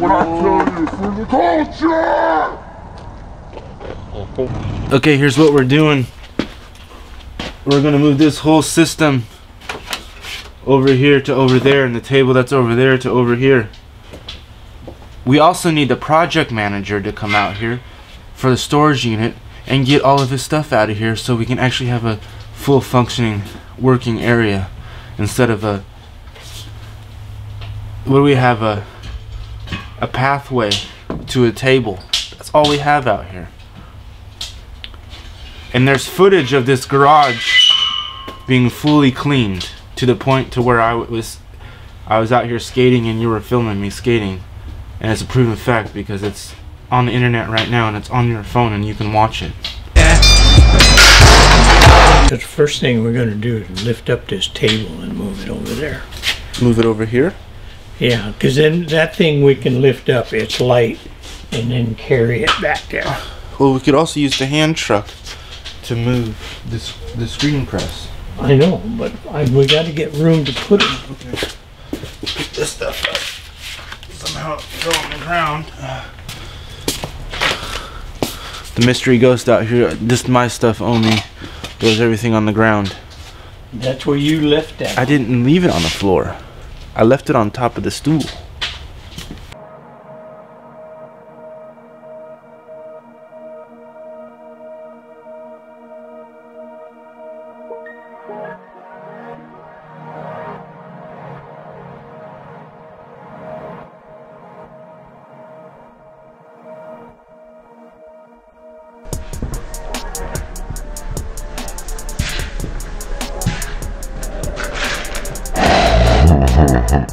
When I tell you, the culture! Okay, here's what we're doing. We're gonna move this whole system over here to over there and the table that's over there to over here. We also need the project manager to come out here for the storage unit and get all of his stuff out of here so we can actually have a full functioning working area instead of a what do we have a a pathway to a table. That's all we have out here. And there's footage of this garage being fully cleaned to the point to where I was I was out here skating and you were filming me skating. And it's a proven fact because it's on the internet right now and it's on your phone and you can watch it. The first thing we're gonna do is lift up this table and move it over there. Move it over here. Yeah, because then that thing we can lift up, it's light, and then carry it back there. Well, we could also use the hand truck to move this the screen press. I know, but I, we gotta get room to put it. Pick this stuff up. Somehow it fell on the ground. The mystery ghost out here, this my stuff only, throws everything on the ground. That's where you left that. I didn't leave it on the floor. I left it on top of the stool. হ্যাঁ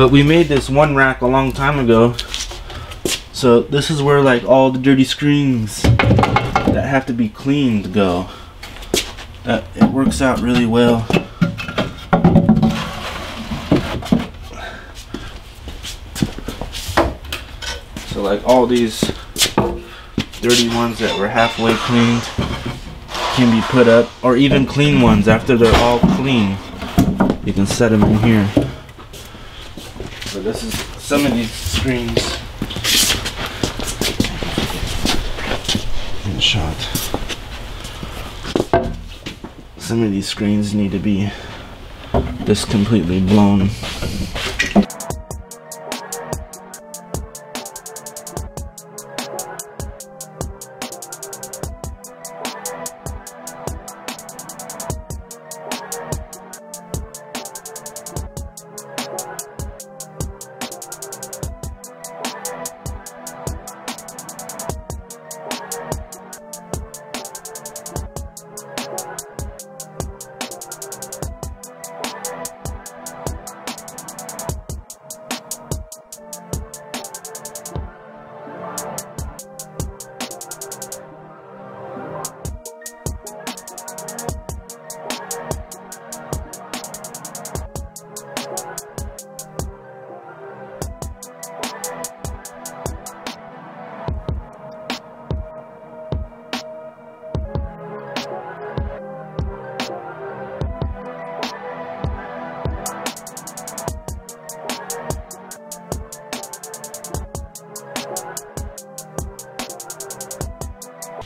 But we made this one rack a long time ago. So this is where like all the dirty screens that have to be cleaned go. That it works out really well. So like all these dirty ones that were halfway cleaned can be put up or even clean ones after they're all clean. You can set them in here. So this is some of these screens. In shot. Some of these screens need to be just completely blown.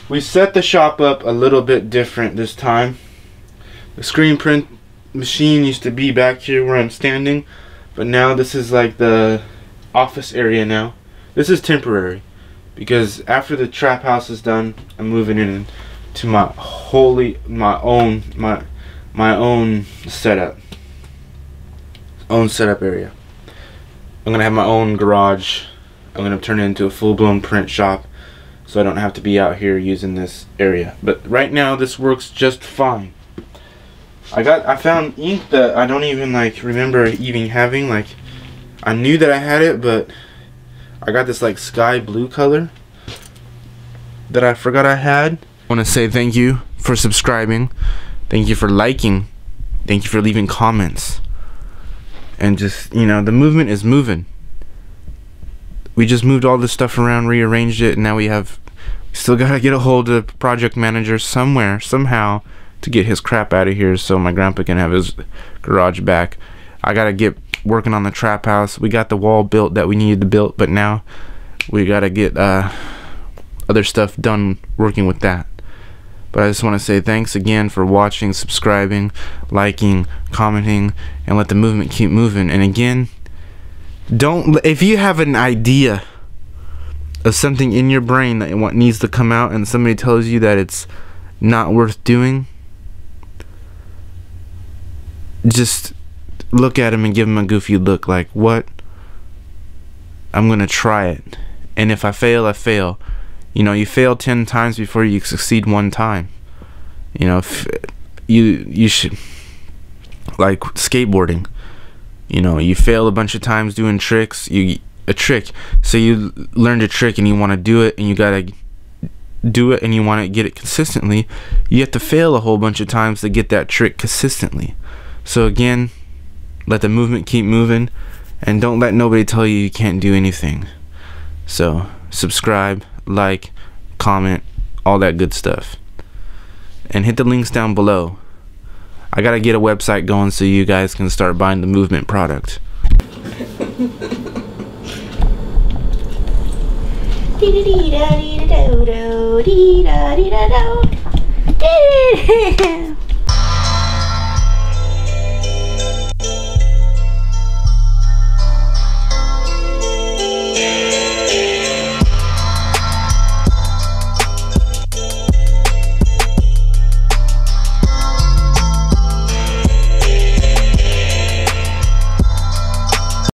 We set the shop up a little bit different this time. The screen print machine used to be back here where I'm standing, but now this is like the office area now. This is temporary because after the trap house is done, I'm moving in to my wholly my own my my own setup. Own setup area. I'm gonna have my own garage. I'm gonna turn it into a full-blown print shop so I don't have to be out here using this area. But right now this works just fine. I got I found ink that I don't even like remember even having like I knew that I had it but I got this like sky blue color that I forgot I had. I want to say thank you for subscribing. Thank you for liking. Thank you for leaving comments. And just, you know, the movement is moving. We just moved all this stuff around, rearranged it, and now we have still got to get a hold of project manager somewhere, somehow to get his crap out of here so my grandpa can have his garage back. I got to get working on the trap house. We got the wall built that we needed to build, but now we got to get uh, other stuff done working with that. But I just want to say thanks again for watching, subscribing, liking, commenting, and let the movement keep moving. And again, don't if you have an idea of something in your brain that what needs to come out and somebody tells you that it's not worth doing, just look at him and give him a goofy look like, "What? I'm to try it." And if I fail, I fail you know you fail 10 times before you succeed one time you know you you should like skateboarding you know you fail a bunch of times doing tricks you a trick so you learned a trick and you want to do it and you gotta do it and you want to get it consistently you have to fail a whole bunch of times to get that trick consistently so again let the movement keep moving and don't let nobody tell you you can't do anything so subscribe like, comment, all that good stuff. And hit the links down below. I gotta get a website going so you guys can start buying the movement product.